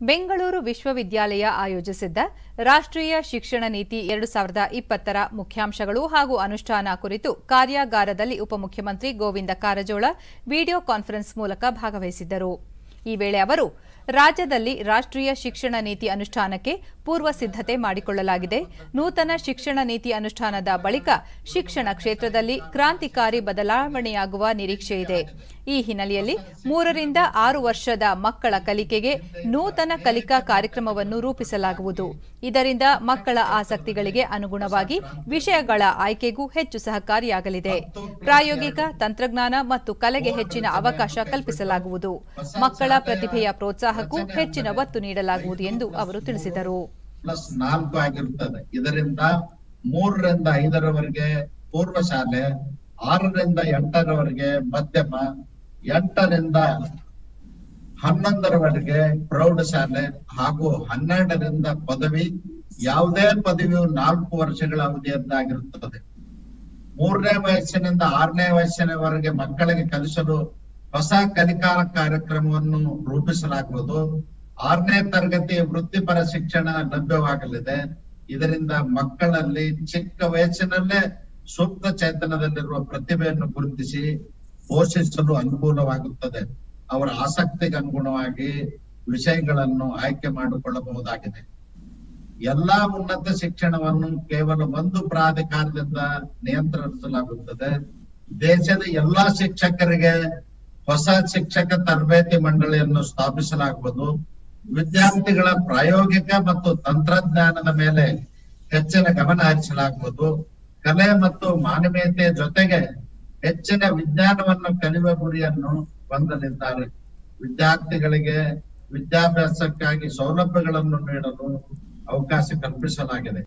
ಬೆಂಗಳೂರು ವಿಶ್ವವಿದ್ಯಾಲಯ ಆಯೋಜಿಸಿದ್ದ ರಾಷ್ಟ್ರೀಯ ಶಿಕ್ಷಣ ನೀತಿ ಎರಡು ಸಾವಿರದ ಇಪ್ಪತ್ತರ ಮುಖ್ಯಾಂಶಗಳು ಹಾಗೂ ಅನುಷ್ಠಾನ ಕುರಿತು ಕಾರ್ಯಾಗಾರದಲ್ಲಿ ಉಪಮುಖ್ಯಮಂತ್ರಿ ಗೋವಿಂದ ಕಾರಜೋಳ ವಿಡಿಯೋ ಕಾನ್ಫರೆನ್ಸ್ ಮೂಲಕ ಭಾಗವಹಿಸಿದ್ದರು. ಈ ವೇಳೆ ಅವರು, ರಾಜ್ಯದಲ್ಲಿ ರಾಷ್ಟ್ರೀಯ ಶಿಕ್ಷಣ ನೀತಿ ಅನುಷ್ಠಾನಕ್ಕೆ ಪೂರ್ವ ಸಿದ್ಧತೆ ಮಾಡಿಕೊಳ್ಳಲಾಗಿದೆ. ನೂತನ ಶಿಕ್ಷಣ ನೀತಿ ಅನುಷ್ಠಾನದ ಬಳಿಕ ಶಿಕ್ಷಣ ಕ್ಷೇತ್ರದಲ್ಲಿ ಕ್ರಾಂತಿಕಾರಿ ಬದಲಾವಣೆಯಾಗುವ ನಿರೀಕ್ಷೆ ಇದೆ ಈ ಹಿನ್ನೆಲೆಯಲ್ಲಿ ಮೂರರಿಂದ ಆರು ವರ್ಷದ ಮಕ್ಕಳ ಕಲಿಕೆಗೆ ನೂತನ ಕಲಿಕಾ ಕಾರ್ಯಕ್ರಮವನ್ನು ರೂಪಿಸಲಾಗುವುದು. ಇದರಿಂದ ಮಕ್ಕಳ ಆಸಕ್ತಿಗಳಿಗೆ ಅನುಗುಣವಾಗಿ ವಿಷಯಗಳ ಆಯ್ಕೆಗೂ ಹೆಚ್ಚು ಸಹಕಾರಿಯಾಗಲಿದೆ. ಪ್ರಾಯೋಗಿಕ, ತಂತ್ರಜ್ಞಾನ ಮತ್ತು ಕಲೆಗೆ ಹೆಚ್ಚಿನ ಅವಕಾಶ ಕಲ್ಪಿಸಲಾಗುವುದು. ಮಕ್ಕಳ ಪ್ರತಿಭೆಯ ಪ್ರೋತ್ಸಾಹಕ್ಕೂ ಹೆಚ್ಚಿನ ಒತ್ತು ನೀಡಲಾಗುವುದು ಎಂದು ಅವರು ತಿಳಿಸಿದರು. ಪ್ಲಸ್ ನಾಲ್ಕು ಆಗಿರ್ತದೆ. ಇದರಿಂದ ಮೂರರಿಂದ ಐದರವರೆಗೆ ಪೂರ್ವ ಶಾಲೆ ಆರರಿಂದ ಎಂಟರವರೆಗೆ ಮಧ್ಯಮ ಎಂಟರಿಂದ ಹನ್ನೊಂದರವರೆಗೆ ಪ್ರೌಢಶಾಲೆ ಹಾಗೂ ಹನ್ನೆರಡರಿಂದ ಪದವಿ ಯಾವುದೇ ಪದವಿಯು ನಾಲ್ಕು ವರ್ಷಗಳ ಅವಧಿಯದ್ದಾಗಿರುತ್ತದೆ. ಮೂರನೇ ವಯಸ್ಸಿನಿಂದ ಆರನೇ ವಯಸ್ಸಿನವರೆಗೆ ಮಕ್ಕಳಿಗೆ ಕಲಿಸಲು ಹೊಸ ಕಲಿಕಾ ಕಾರ್ಯಕ್ರಮವನ್ನು ರೂಪಿಸಲಾಗುವುದು. ಆರನೇ ತರಗತಿ ವೃತ್ತಿಪರ ಶಿಕ್ಷಣ ಲಭ್ಯವಾಗಲಿದೆ. ಇದರಿಂದ ಮಕ್ಕಳಲ್ಲಿ ಚಿಕ್ಕ ವಯಸ್ಸಿನಲ್ಲೇ ಸೂಕ್ತ ಚೇತನದಲ್ಲಿರುವ ಪ್ರತಿಭೆಯನ್ನು ಗುರುತಿಸಿ ಪೋಷಿಸಲು ಅನುಕೂಲವಾಗುತ್ತದೆ ಅವರ ಆಸಕ್ತಿಗೆ ಅನುಗುಣವಾಗಿ ವಿಷಯಗಳನ್ನು ಆಯ್ಕೆ ಮಾಡಿಕೊಳ್ಳಬಹುದಾಗಿದೆ. ಎಲ್ಲಾ ಉನ್ನತ ಶಿಕ್ಷಣವನ್ನು ಕೇವಲ ಒಂದು ಪ್ರಾಧಿಕಾರದಿಂದ ನಿಯಂತ್ರಿಸಲಾಗುತ್ತದೆ. ದೇಶದ ಎಲ್ಲಾ ಶಿಕ್ಷಕರಿಗೆ ಹೊಸ ಶಿಕ್ಷಕ ತರಬೇತಿ ಮಂಡಳಿಯನ್ನು ಸ್ಥಾಪಿಸಲಾಗುವುದು. ವಿದ್ಯಾರ್ಥಿಗಳ ಪ್ರಾಯೋಗಿಕ ಮತ್ತು ತಂತ್ರಜ್ಞಾನದ ಮೇಲೆ ಹೆಚ್ಚಿನ ಗಮನ ಹರಿಸಲಾಗುವುದು. ಕಲೆ ಮತ್ತು ಮಾನವೀಯತೆಯ ಜೊತೆಗೆ ಹೆಚ್ಚಿನ ವಿಜ್ಞಾನವನ್ನು ಕಲಿಯುವ ಗುರಿಯನ್ನು ಹೊಂದಲಿದ್ದಾರೆ. ವಿದ್ಯಾರ್ಥಿಗಳಿಗೆ ವಿದ್ಯಾಭ್ಯಾಸಕ್ಕಾಗಿ ಸೌಲಭ್ಯಗಳನ್ನು ನೀಡಲು ಅವಕಾಶ ಕಲ್ಪಿಸಲಾಗಿದೆ.